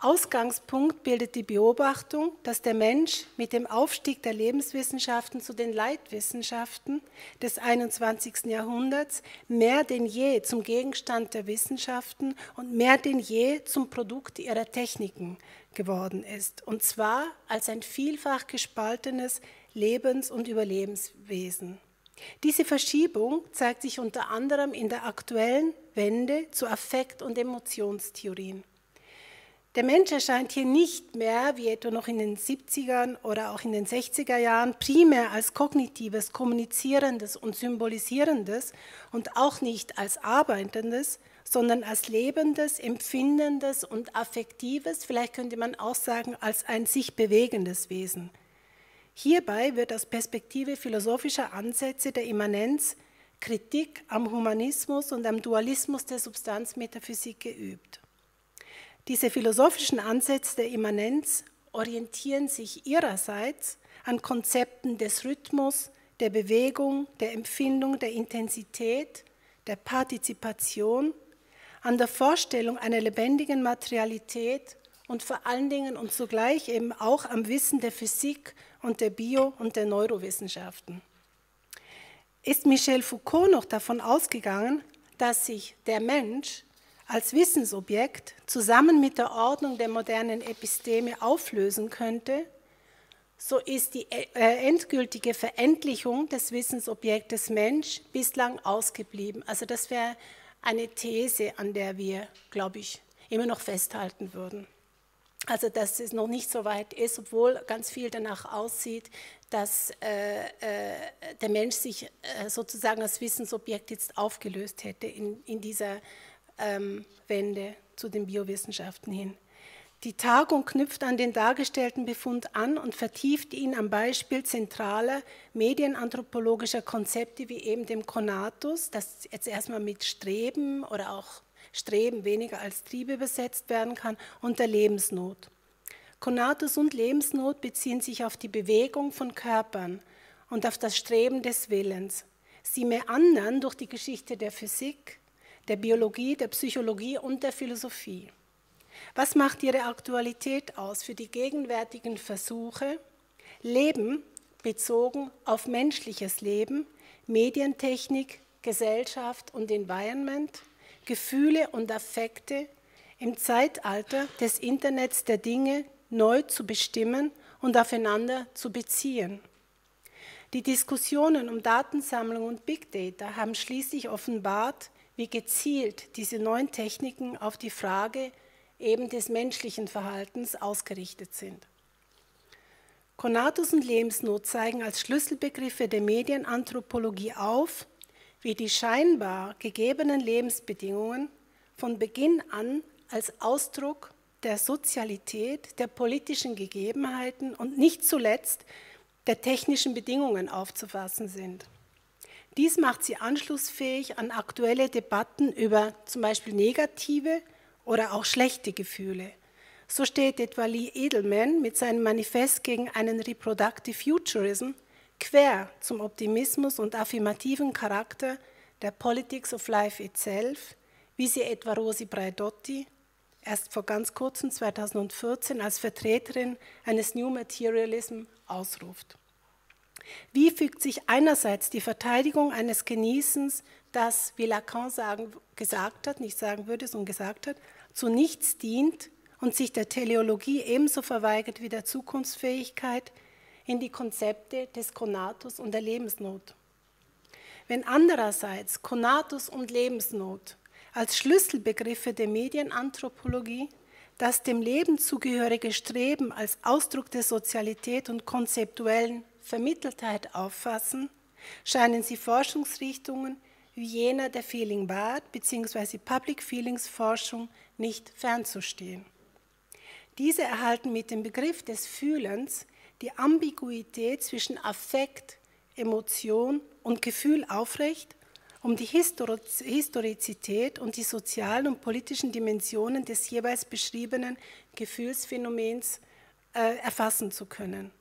Ausgangspunkt bildet die Beobachtung, dass der Mensch mit dem Aufstieg der Lebenswissenschaften zu den Leitwissenschaften des 21. Jahrhunderts mehr denn je zum Gegenstand der Wissenschaften und mehr denn je zum Produkt ihrer Techniken geworden ist, und zwar als ein vielfach gespaltenes Lebens- und Überlebenswesen. Diese Verschiebung zeigt sich unter anderem in der aktuellen Wende zu Affekt- und Emotionstheorien. Der Mensch erscheint hier nicht mehr, wie etwa noch in den 70ern oder auch in den 60er Jahren, primär als kognitives, kommunizierendes und symbolisierendes und auch nicht als arbeitendes, sondern als lebendes, empfindendes und affektives, vielleicht könnte man auch sagen, als ein sich bewegendes Wesen. Hierbei wird aus Perspektive philosophischer Ansätze der Immanenz Kritik am Humanismus und am Dualismus der Substanzmetaphysik geübt. Diese philosophischen Ansätze der Immanenz orientieren sich ihrerseits an Konzepten des Rhythmus, der Bewegung, der Empfindung, der Intensität, der Partizipation, an der Vorstellung einer lebendigen Materialität und vor allen Dingen und zugleich eben auch am Wissen der Physik und der Bio- und der Neurowissenschaften. Ist Michel Foucault noch davon ausgegangen, dass sich der Mensch als Wissensobjekt zusammen mit der Ordnung der modernen Episteme auflösen könnte, so ist die äh, endgültige Verendlichung des Wissensobjektes Mensch bislang ausgeblieben. Also das wäre eine These, an der wir, glaube ich, immer noch festhalten würden. Also dass es noch nicht so weit ist, obwohl ganz viel danach aussieht, dass äh, äh, der Mensch sich äh, sozusagen als Wissensobjekt jetzt aufgelöst hätte in, in dieser ähm, Wende zu den Biowissenschaften hin. Die Tagung knüpft an den dargestellten Befund an und vertieft ihn am Beispiel zentraler medienanthropologischer Konzepte wie eben dem Konatus, das jetzt erstmal mit Streben oder auch Streben weniger als Triebe übersetzt werden kann, und der Lebensnot. Konatus und Lebensnot beziehen sich auf die Bewegung von Körpern und auf das Streben des Willens. Sie meandern durch die Geschichte der Physik, der Biologie, der Psychologie und der Philosophie. Was macht ihre Aktualität aus für die gegenwärtigen Versuche, Leben bezogen auf menschliches Leben, Medientechnik, Gesellschaft und Environment, Gefühle und Affekte im Zeitalter des Internets der Dinge neu zu bestimmen und aufeinander zu beziehen? Die Diskussionen um Datensammlung und Big Data haben schließlich offenbart, wie gezielt diese neuen Techniken auf die Frage eben des menschlichen Verhaltens ausgerichtet sind. Konatus und Lebensnot zeigen als Schlüsselbegriffe der Medienanthropologie auf, wie die scheinbar gegebenen Lebensbedingungen von Beginn an als Ausdruck der Sozialität, der politischen Gegebenheiten und nicht zuletzt der technischen Bedingungen aufzufassen sind. Dies macht sie anschlussfähig an aktuelle Debatten über zum Beispiel negative oder auch schlechte Gefühle. So steht etwa Lee Edelman mit seinem Manifest gegen einen Reproductive Futurism quer zum Optimismus und affirmativen Charakter der Politics of Life itself, wie sie etwa Rosi Braidotti erst vor ganz kurzem 2014 als Vertreterin eines New Materialism ausruft. Wie fügt sich einerseits die Verteidigung eines Genießens, das, wie Lacan sagen, gesagt hat, nicht sagen würde, sondern gesagt hat, zu nichts dient und sich der Teleologie ebenso verweigert wie der Zukunftsfähigkeit, in die Konzepte des Konatus und der Lebensnot. Wenn andererseits Konatus und Lebensnot als Schlüsselbegriffe der Medienanthropologie das dem Leben zugehörige Streben als Ausdruck der Sozialität und konzeptuellen Vermitteltheit auffassen, scheinen sie Forschungsrichtungen wie jener der Feeling Bad bzw. Public Feelings Forschung nicht fernzustehen. Diese erhalten mit dem Begriff des Fühlens die Ambiguität zwischen Affekt, Emotion und Gefühl aufrecht, um die Historizität und die sozialen und politischen Dimensionen des jeweils beschriebenen Gefühlsphänomens äh, erfassen zu können.